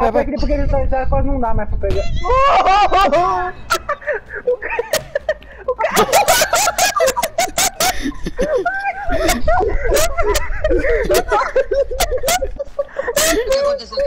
Eu é, peguei porque ele tá quase não dá mais pra pegar. o cara... O cara... O que aconteceu?